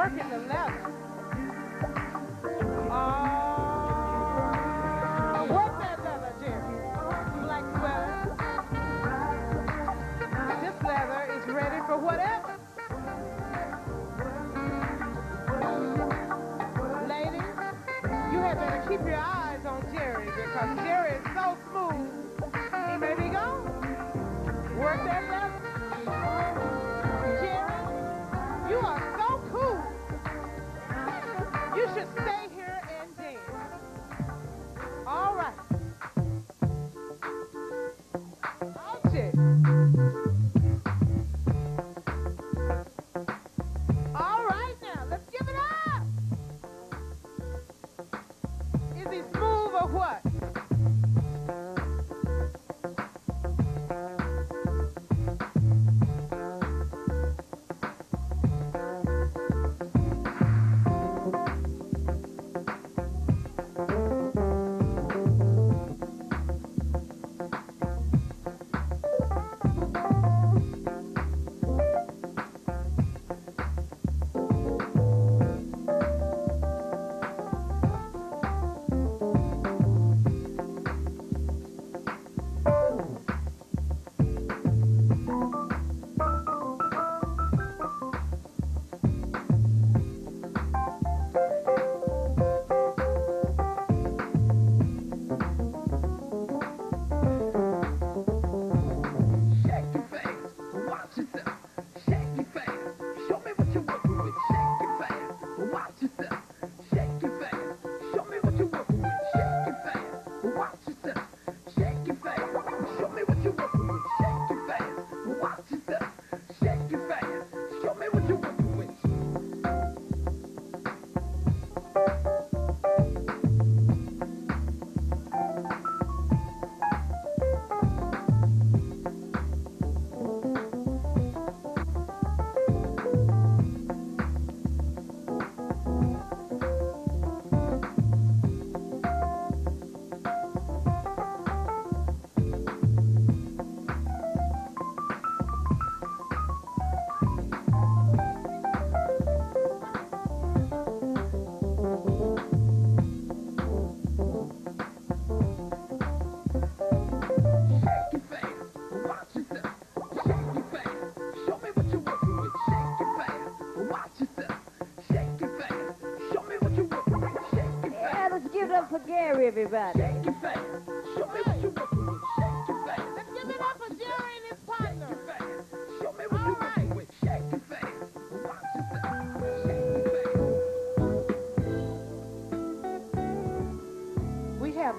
working the left. Uh, that leather, Jerry? You leather? This leather is ready for whatever. You had better keep your eyes on Jerry because Jerry is so smooth. He may be gone. Work that leather. Jerry, you are so or what? up for Gary, everybody. Shake your face. Show me what you Let's give it up for Gary and his partner. We have.